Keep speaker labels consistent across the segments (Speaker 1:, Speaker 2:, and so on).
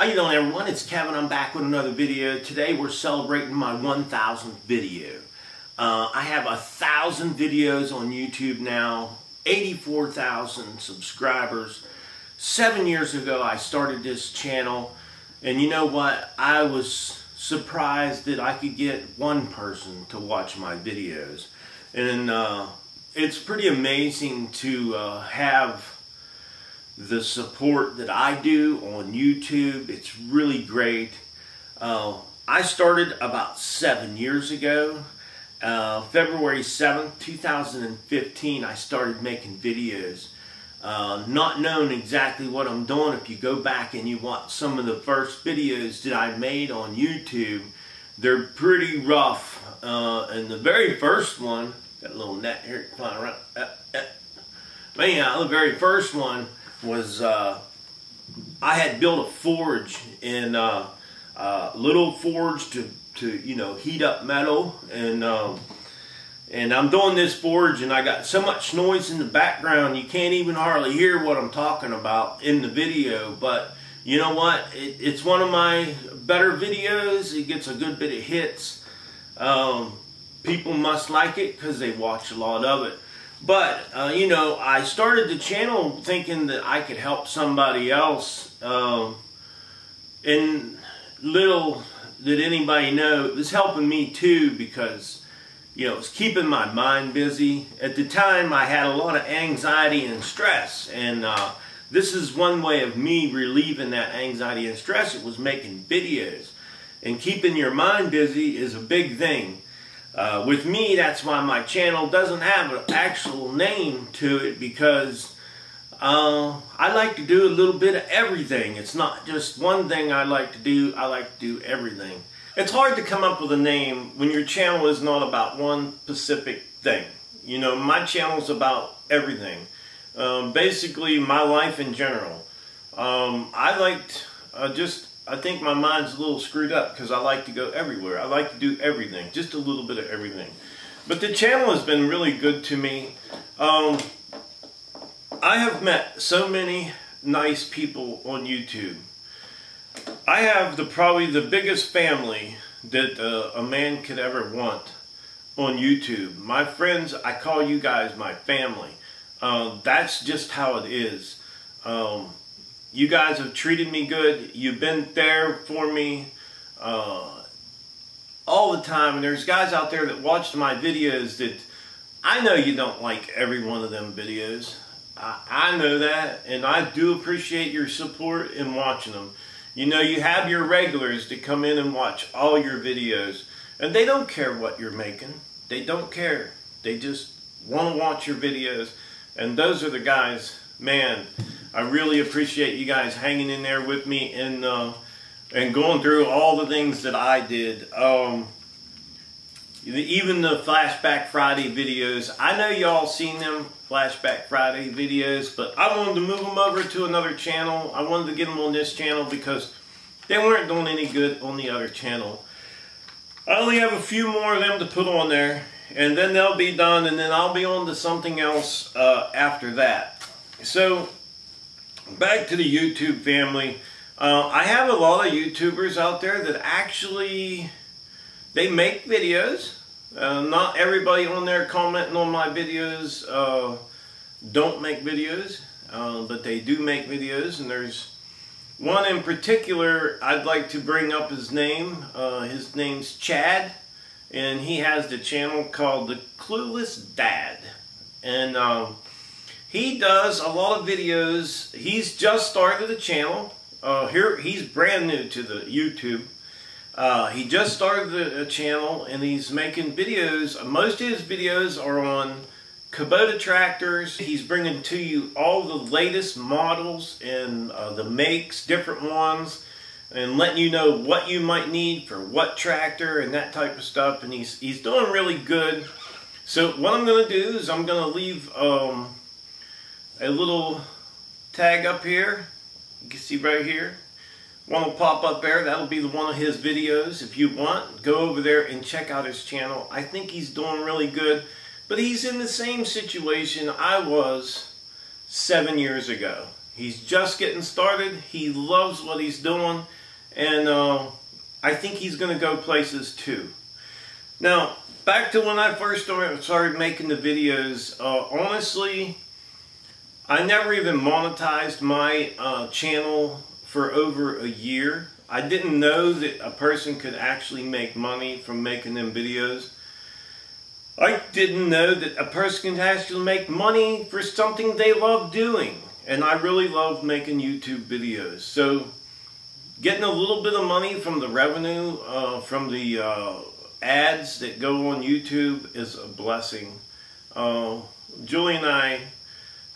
Speaker 1: How you doing everyone? It's Kevin. I'm back with another video. Today we're celebrating my 1000th video. Uh, I have a thousand videos on YouTube now, 84,000 subscribers. Seven years ago I started this channel and you know what? I was surprised that I could get one person to watch my videos. And uh, it's pretty amazing to uh, have the support that I do on YouTube. It's really great. Uh, I started about seven years ago. Uh, February 7th, 2015, I started making videos. Uh, not knowing exactly what I'm doing, if you go back and you watch some of the first videos that I made on YouTube, they're pretty rough. Uh, and the very first one, that little net here flying around. Uh, uh, man, the very first one, was uh, I had built a forge in uh, uh, little forge to to you know heat up metal. And um, and I'm doing this forge and I got so much noise in the background you can't even hardly hear what I'm talking about in the video. But you know what? It, it's one of my better videos. It gets a good bit of hits. Um, people must like it because they watch a lot of it but, uh, you know, I started the channel thinking that I could help somebody else. Um, and little did anybody know, it was helping me too because, you know, it was keeping my mind busy. At the time, I had a lot of anxiety and stress. And uh, this is one way of me relieving that anxiety and stress. It was making videos. And keeping your mind busy is a big thing. Uh, with me, that's why my channel doesn't have an actual name to it because uh, I like to do a little bit of everything. It's not just one thing I like to do, I like to do everything. It's hard to come up with a name when your channel is not about one specific thing. You know, my channel is about everything. Um, basically, my life in general. Um, I liked uh, just I think my mind's a little screwed up because I like to go everywhere. I like to do everything, just a little bit of everything. But the channel has been really good to me. Um, I have met so many nice people on YouTube. I have the probably the biggest family that uh, a man could ever want on YouTube. My friends, I call you guys my family. Uh, that's just how it is. Um, you guys have treated me good. You've been there for me uh, all the time. And there's guys out there that watched my videos that I know you don't like every one of them videos. I, I know that, and I do appreciate your support in watching them. You know, you have your regulars that come in and watch all your videos, and they don't care what you're making. They don't care. They just want to watch your videos, and those are the guys, man, I really appreciate you guys hanging in there with me and uh, and going through all the things that I did. Um, even the Flashback Friday videos. I know y'all seen them Flashback Friday videos, but I wanted to move them over to another channel. I wanted to get them on this channel because they weren't doing any good on the other channel. I only have a few more of them to put on there, and then they'll be done, and then I'll be on to something else uh, after that. So back to the YouTube family. Uh, I have a lot of YouTubers out there that actually, they make videos. Uh, not everybody on there commenting on my videos uh, don't make videos, uh, but they do make videos. And there's one in particular I'd like to bring up his name. Uh, his name's Chad, and he has the channel called The Clueless Dad. And um, he does a lot of videos. He's just started the channel. Uh, here He's brand new to the YouTube. Uh, he just started the channel and he's making videos. Most of his videos are on Kubota tractors. He's bringing to you all the latest models and uh, the makes, different ones, and letting you know what you might need for what tractor and that type of stuff. And he's, he's doing really good. So what I'm going to do is I'm going to leave um, a little tag up here. You can see right here. One will pop up there. That'll be the one of his videos. If you want, go over there and check out his channel. I think he's doing really good. But he's in the same situation I was seven years ago. He's just getting started. He loves what he's doing. And uh, I think he's going to go places too. Now, back to when I first started making the videos. Uh, honestly, I never even monetized my uh, channel for over a year. I didn't know that a person could actually make money from making them videos. I didn't know that a person can actually make money for something they love doing. And I really love making YouTube videos. So getting a little bit of money from the revenue uh, from the uh, ads that go on YouTube is a blessing. Uh, Julie and I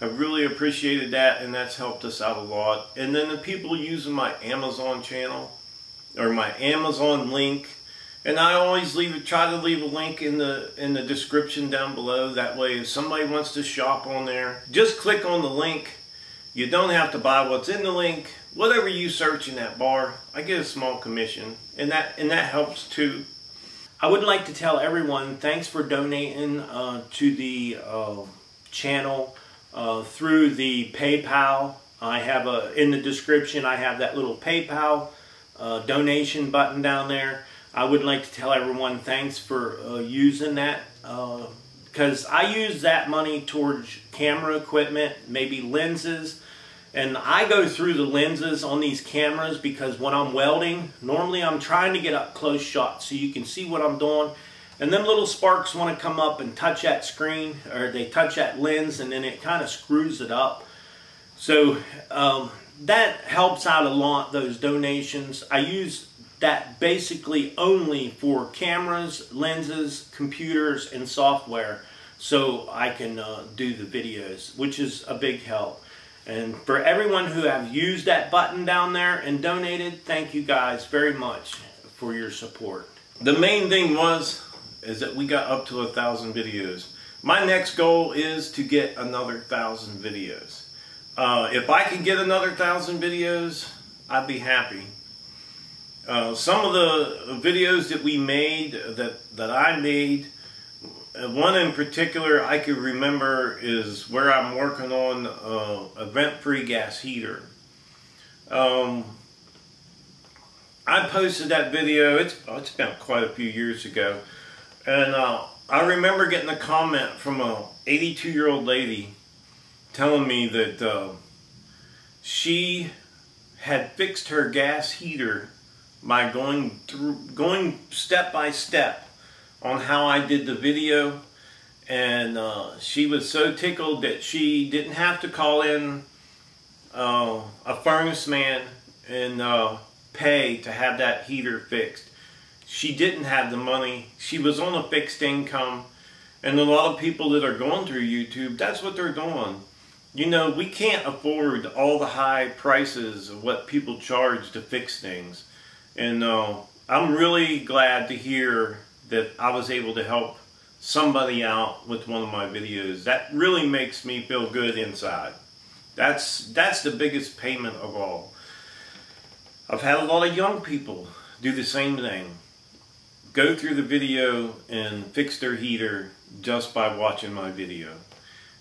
Speaker 1: have really appreciated that and that's helped us out a lot. And then the people using my Amazon channel or my Amazon link and I always leave try to leave a link in the in the description down below. That way if somebody wants to shop on there, just click on the link. You don't have to buy what's in the link. Whatever you search in that bar, I get a small commission. And that and that helps too. I would like to tell everyone thanks for donating uh, to the uh, channel uh, through the PayPal. I have a in the description. I have that little PayPal uh, donation button down there. I would like to tell everyone thanks for uh, using that because uh, I use that money towards camera equipment, maybe lenses. And I go through the lenses on these cameras because when I'm welding, normally I'm trying to get up close shots so you can see what I'm doing. And then little sparks want to come up and touch that screen or they touch that lens and then it kind of screws it up. So um, that helps out a lot, those donations. I use that basically only for cameras, lenses, computers, and software so I can uh, do the videos, which is a big help. And for everyone who have used that button down there and donated, thank you guys very much for your support. The main thing was, is that we got up to a thousand videos. My next goal is to get another thousand videos. Uh, if I can get another thousand videos, I'd be happy. Uh, some of the videos that we made, that, that I made, uh, one in particular I can remember is where I'm working on uh, a vent-free gas heater. Um, I posted that video, it's, it's been quite a few years ago, and uh, I remember getting a comment from a 82 year old lady telling me that uh, she had fixed her gas heater by going through, going step by step on how I did the video. And uh, she was so tickled that she didn't have to call in uh, a furnace man and uh, pay to have that heater fixed. She didn't have the money. She was on a fixed income. And a lot of people that are going through YouTube, that's what they're doing. You know, we can't afford all the high prices of what people charge to fix things. And uh, I'm really glad to hear that I was able to help somebody out with one of my videos. That really makes me feel good inside. That's, that's the biggest payment of all. I've had a lot of young people do the same thing. Go through the video and fix their heater just by watching my video.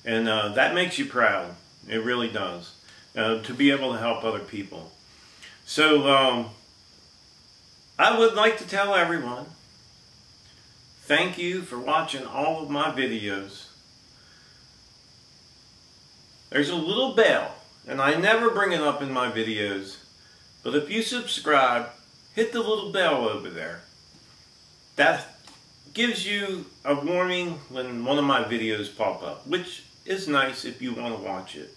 Speaker 1: And uh, that makes you proud. It really does. Uh, to be able to help other people. So, um, I would like to tell everyone, thank you for watching all of my videos. There's a little bell, and I never bring it up in my videos, but if you subscribe, hit the little bell over there. That gives you a warning when one of my videos pop up, which is nice if you want to watch it.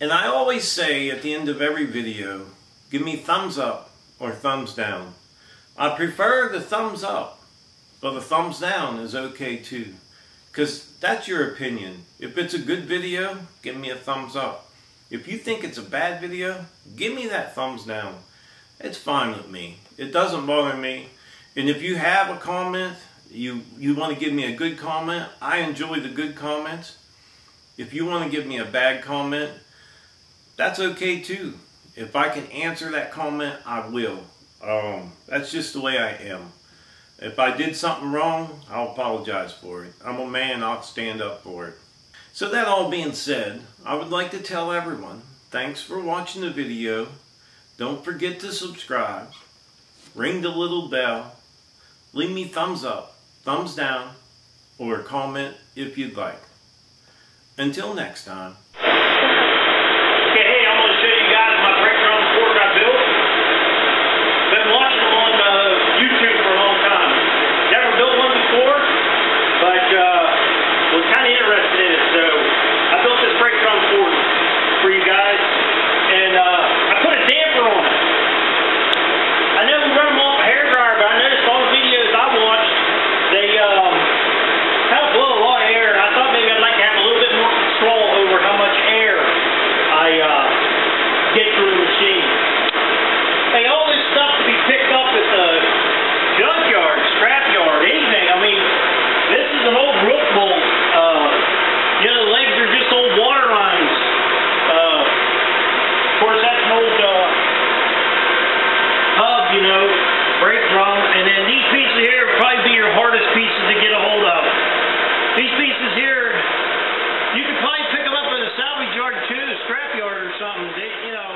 Speaker 1: And I always say at the end of every video, give me thumbs up or thumbs down. I prefer the thumbs up, but the thumbs down is okay too. Because that's your opinion. If it's a good video, give me a thumbs up. If you think it's a bad video, give me that thumbs down. It's fine with me. It doesn't bother me. And if you have a comment, you, you want to give me a good comment, I enjoy the good comments. If you want to give me a bad comment, that's okay too. If I can answer that comment, I will. Um, that's just the way I am. If I did something wrong, I'll apologize for it. I'm a man, I'll stand up for it. So that all being said, I would like to tell everyone,
Speaker 2: thanks for watching the video. Don't forget to subscribe. Ring the little bell Leave me thumbs up, thumbs down, or comment if you'd like. Until next time.
Speaker 3: something. You know,